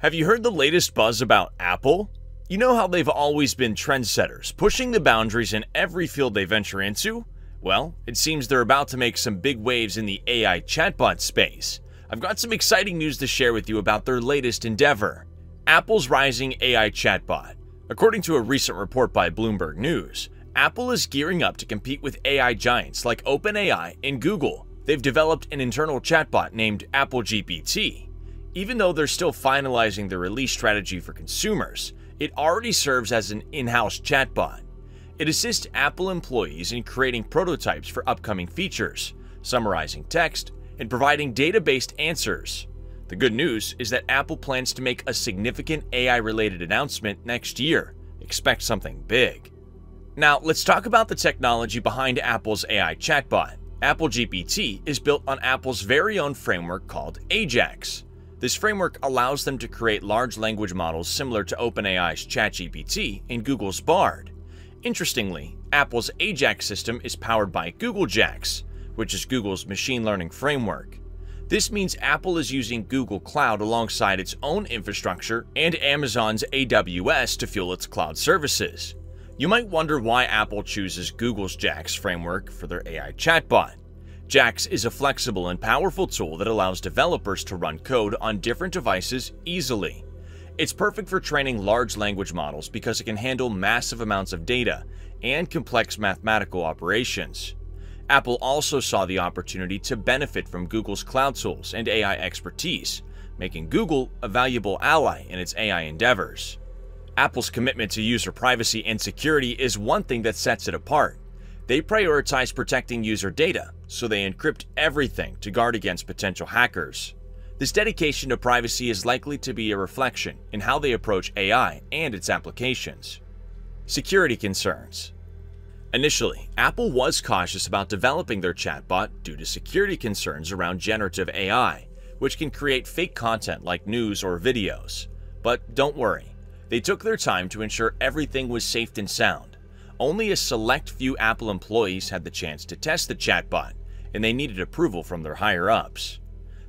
Have you heard the latest buzz about Apple? You know how they've always been trendsetters, pushing the boundaries in every field they venture into? Well, it seems they're about to make some big waves in the AI chatbot space. I've got some exciting news to share with you about their latest endeavor Apple's rising AI chatbot. According to a recent report by Bloomberg News, Apple is gearing up to compete with AI giants like OpenAI and Google. They've developed an internal chatbot named Apple GPT even though they're still finalizing the release strategy for consumers, it already serves as an in-house chatbot. It assists Apple employees in creating prototypes for upcoming features, summarizing text, and providing data-based answers. The good news is that Apple plans to make a significant AI-related announcement next year. Expect something big. Now, let's talk about the technology behind Apple's AI chatbot. Apple GPT is built on Apple's very own framework called AJAX. This framework allows them to create large language models similar to OpenAI's ChatGPT and Google's Bard. Interestingly, Apple's AJAX system is powered by Google JAX, which is Google's machine learning framework. This means Apple is using Google Cloud alongside its own infrastructure and Amazon's AWS to fuel its cloud services. You might wonder why Apple chooses Google's JAX framework for their AI chatbot. JAX is a flexible and powerful tool that allows developers to run code on different devices easily. It's perfect for training large language models because it can handle massive amounts of data and complex mathematical operations. Apple also saw the opportunity to benefit from Google's cloud tools and AI expertise, making Google a valuable ally in its AI endeavors. Apple's commitment to user privacy and security is one thing that sets it apart. They prioritize protecting user data, so they encrypt everything to guard against potential hackers. This dedication to privacy is likely to be a reflection in how they approach AI and its applications. Security concerns. Initially, Apple was cautious about developing their chatbot due to security concerns around generative AI, which can create fake content like news or videos. But don't worry, they took their time to ensure everything was safe and sound, only a select few Apple employees had the chance to test the chatbot, and they needed approval from their higher-ups.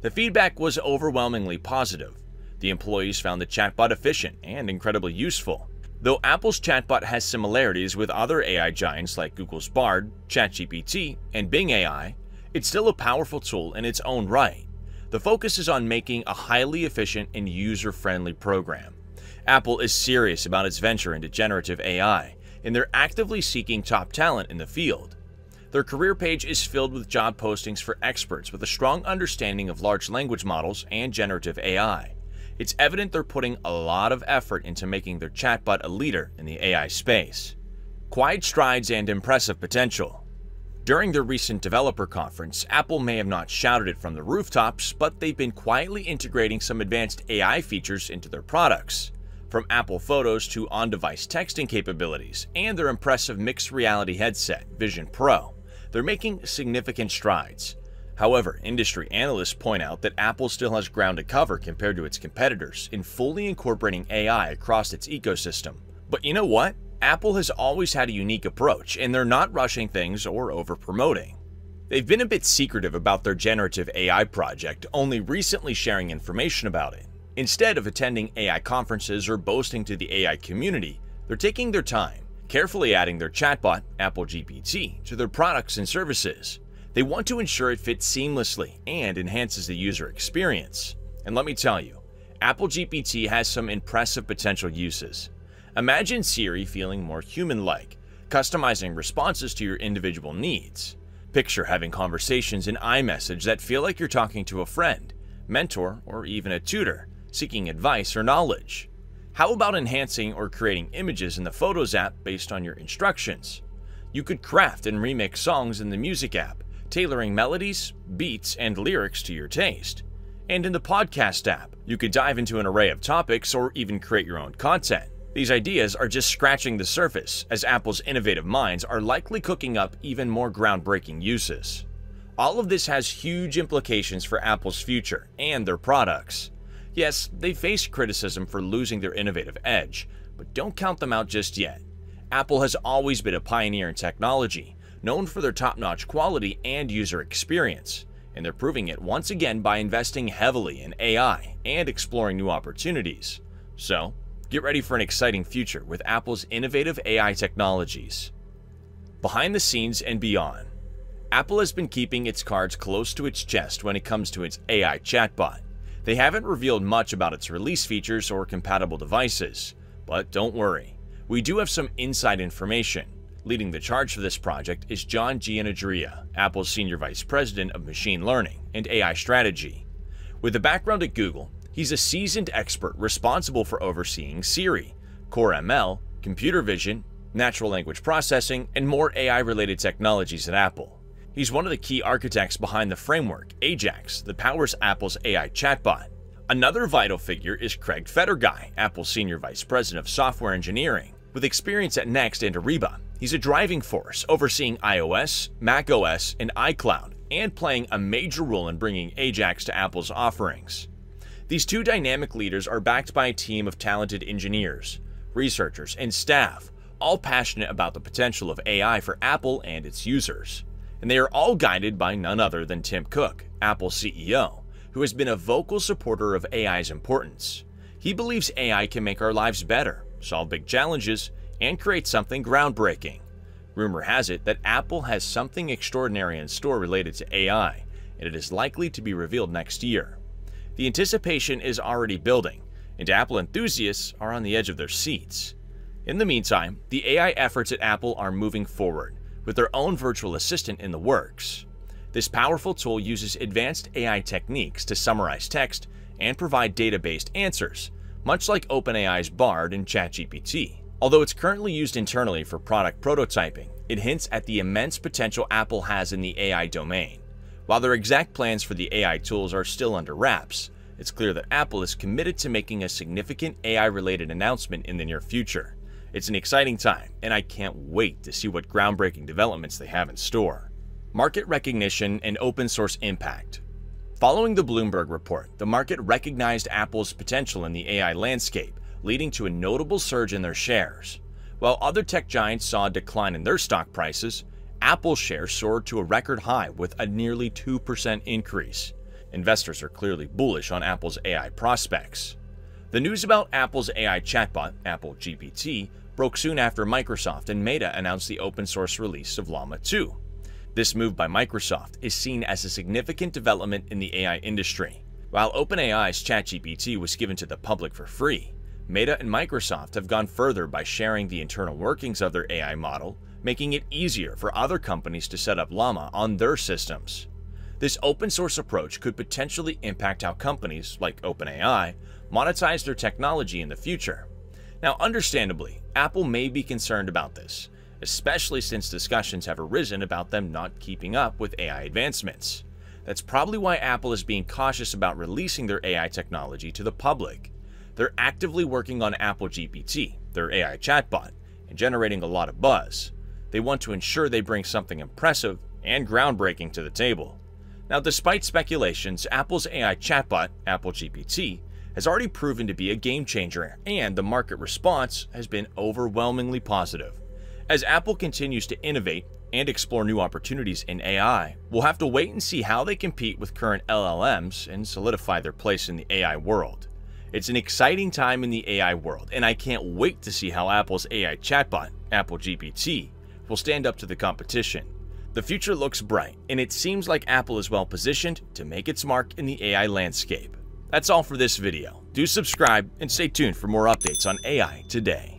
The feedback was overwhelmingly positive. The employees found the chatbot efficient and incredibly useful. Though Apple's chatbot has similarities with other AI giants like Google's Bard, ChatGPT, and Bing AI, it's still a powerful tool in its own right. The focus is on making a highly efficient and user-friendly program. Apple is serious about its venture into generative AI, and they're actively seeking top talent in the field. Their career page is filled with job postings for experts with a strong understanding of large language models and generative AI. It's evident they're putting a lot of effort into making their chatbot a leader in the AI space. Quiet strides and impressive potential. During their recent developer conference, Apple may have not shouted it from the rooftops, but they've been quietly integrating some advanced AI features into their products from Apple Photos to on-device texting capabilities, and their impressive mixed reality headset, Vision Pro. They're making significant strides. However, industry analysts point out that Apple still has ground to cover compared to its competitors in fully incorporating AI across its ecosystem. But you know what? Apple has always had a unique approach, and they're not rushing things or over-promoting. They've been a bit secretive about their generative AI project, only recently sharing information about it. Instead of attending AI conferences or boasting to the AI community, they're taking their time, carefully adding their chatbot, Apple GPT, to their products and services. They want to ensure it fits seamlessly and enhances the user experience. And let me tell you, Apple GPT has some impressive potential uses. Imagine Siri feeling more human-like, customizing responses to your individual needs. Picture having conversations in iMessage that feel like you're talking to a friend, mentor, or even a tutor, seeking advice or knowledge? How about enhancing or creating images in the Photos app based on your instructions? You could craft and remix songs in the Music app, tailoring melodies, beats, and lyrics to your taste. And in the Podcast app, you could dive into an array of topics or even create your own content. These ideas are just scratching the surface, as Apple's innovative minds are likely cooking up even more groundbreaking uses. All of this has huge implications for Apple's future and their products. Yes, they face criticism for losing their innovative edge, but don't count them out just yet. Apple has always been a pioneer in technology, known for their top-notch quality and user experience, and they're proving it once again by investing heavily in AI and exploring new opportunities. So, get ready for an exciting future with Apple's innovative AI technologies. Behind the scenes and beyond, Apple has been keeping its cards close to its chest when it comes to its AI chatbot. They haven't revealed much about its release features or compatible devices, but don't worry, we do have some inside information. Leading the charge for this project is John Giannandrea, Apple's Senior Vice President of Machine Learning and AI Strategy. With a background at Google, he's a seasoned expert responsible for overseeing Siri, Core ML, computer vision, natural language processing, and more AI-related technologies at Apple. He's one of the key architects behind the framework, Ajax, that powers Apple's AI chatbot. Another vital figure is Craig Federighi, Apple's Senior Vice President of Software Engineering. With experience at Next and Ariba, he's a driving force overseeing iOS, macOS, and iCloud, and playing a major role in bringing Ajax to Apple's offerings. These two dynamic leaders are backed by a team of talented engineers, researchers, and staff, all passionate about the potential of AI for Apple and its users. And they are all guided by none other than Tim Cook, Apple's CEO, who has been a vocal supporter of AI's importance. He believes AI can make our lives better, solve big challenges, and create something groundbreaking. Rumor has it that Apple has something extraordinary in store related to AI, and it is likely to be revealed next year. The anticipation is already building, and Apple enthusiasts are on the edge of their seats. In the meantime, the AI efforts at Apple are moving forward, with their own virtual assistant in the works. This powerful tool uses advanced AI techniques to summarize text and provide data-based answers, much like OpenAI's Bard and ChatGPT. Although it's currently used internally for product prototyping, it hints at the immense potential Apple has in the AI domain. While their exact plans for the AI tools are still under wraps, it's clear that Apple is committed to making a significant AI-related announcement in the near future. It's an exciting time, and I can't wait to see what groundbreaking developments they have in store. Market recognition and open source impact. Following the Bloomberg report, the market recognized Apple's potential in the AI landscape, leading to a notable surge in their shares. While other tech giants saw a decline in their stock prices, Apple's shares soared to a record high with a nearly 2% increase. Investors are clearly bullish on Apple's AI prospects. The news about Apple's AI chatbot, Apple GPT, broke soon after Microsoft and Meta announced the open source release of Llama 2. This move by Microsoft is seen as a significant development in the AI industry. While OpenAI's ChatGPT was given to the public for free, Meta and Microsoft have gone further by sharing the internal workings of their AI model making it easier for other companies to set up Llama on their systems. This open source approach could potentially impact how companies, like OpenAI, monetize their technology in the future. Now, understandably, Apple may be concerned about this, especially since discussions have arisen about them not keeping up with AI advancements. That's probably why Apple is being cautious about releasing their AI technology to the public. They're actively working on Apple GPT, their AI chatbot, and generating a lot of buzz. They want to ensure they bring something impressive and groundbreaking to the table. Now, despite speculations, Apple's AI chatbot, Apple GPT, has already proven to be a game changer, and the market response has been overwhelmingly positive. As Apple continues to innovate and explore new opportunities in AI, we'll have to wait and see how they compete with current LLMs and solidify their place in the AI world. It's an exciting time in the AI world, and I can't wait to see how Apple's AI chatbot, Apple GPT, will stand up to the competition. The future looks bright, and it seems like Apple is well positioned to make its mark in the AI landscape. That's all for this video. Do subscribe and stay tuned for more updates on AI today.